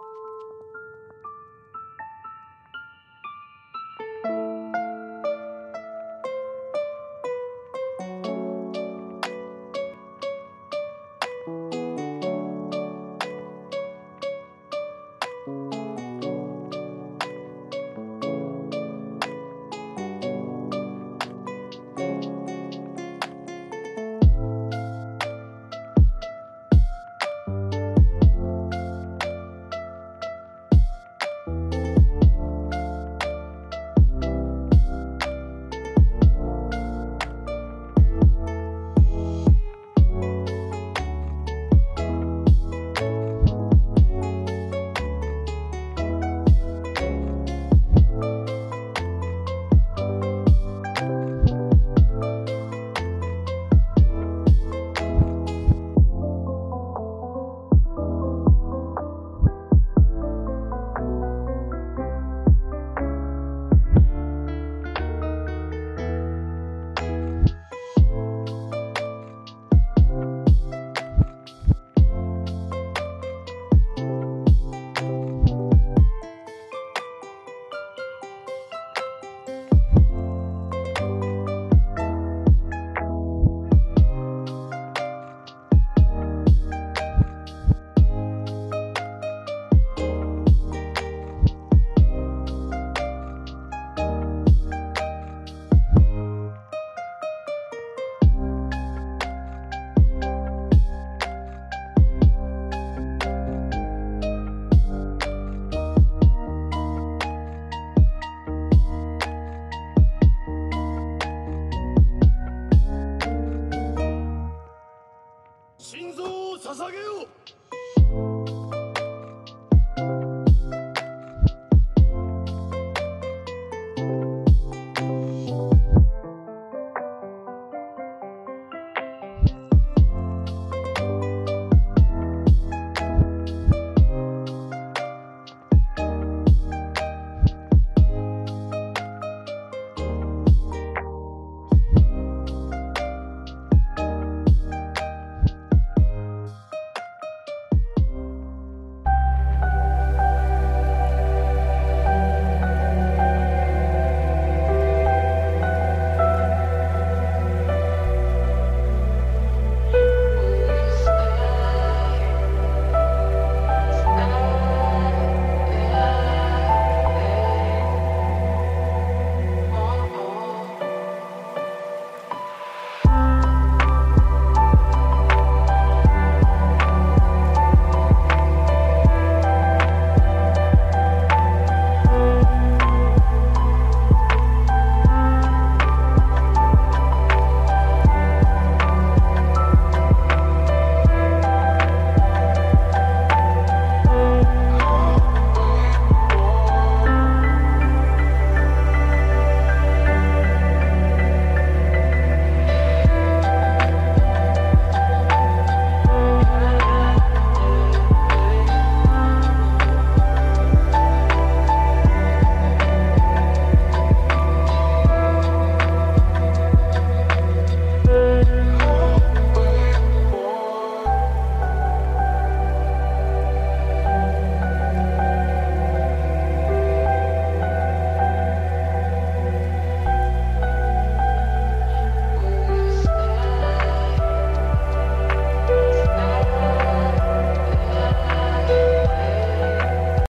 Bye.